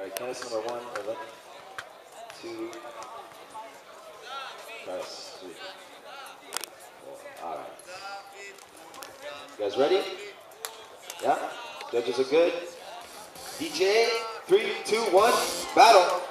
All right, canvas number one, 11, two, press, three. All right. You guys ready? Yeah? Judges are good? DJ, three, two, one, battle.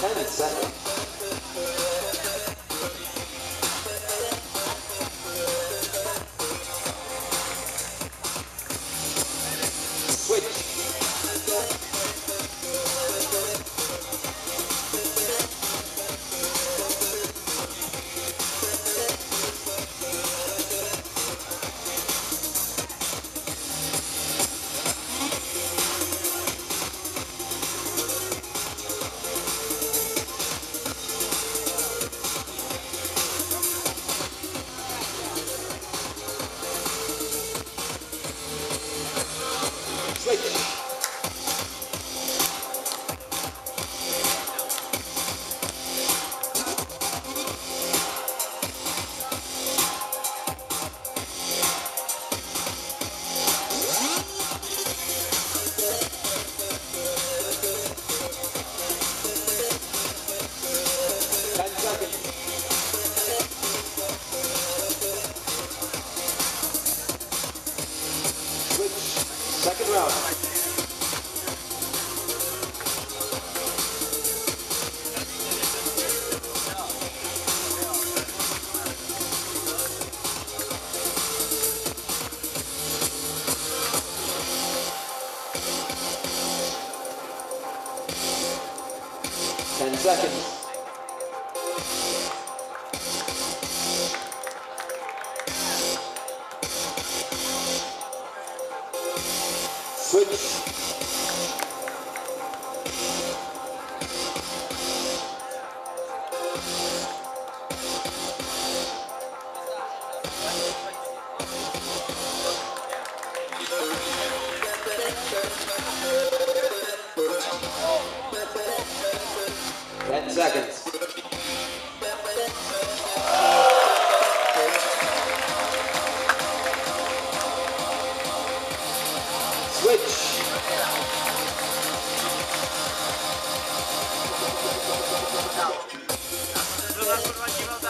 Ten seconds. Ten seconds. Ten seconds.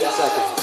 10 seconds.